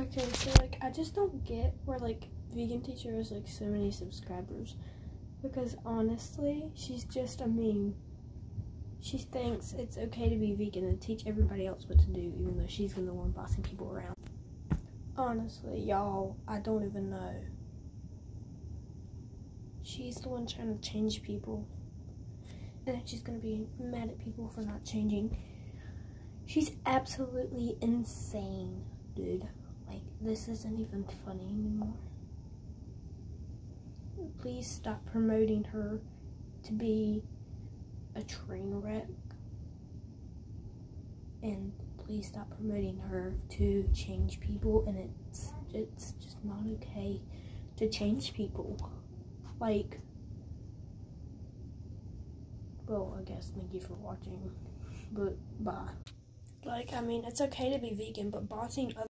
Okay, so like I just don't get where like vegan teacher has like so many subscribers because honestly, she's just a meme. She thinks it's okay to be vegan and teach everybody else what to do, even though she's the one bossing people around. Honestly, y'all, I don't even know. She's the one trying to change people. And then she's gonna be mad at people for not changing. She's absolutely insane, dude. Like, this isn't even funny anymore. Please stop promoting her to be a train wreck. And please stop promoting her to change people. And it's, it's just not okay to change people. Like, well, I guess thank you for watching. But bye. Like, I mean, it's okay to be vegan, but bossing other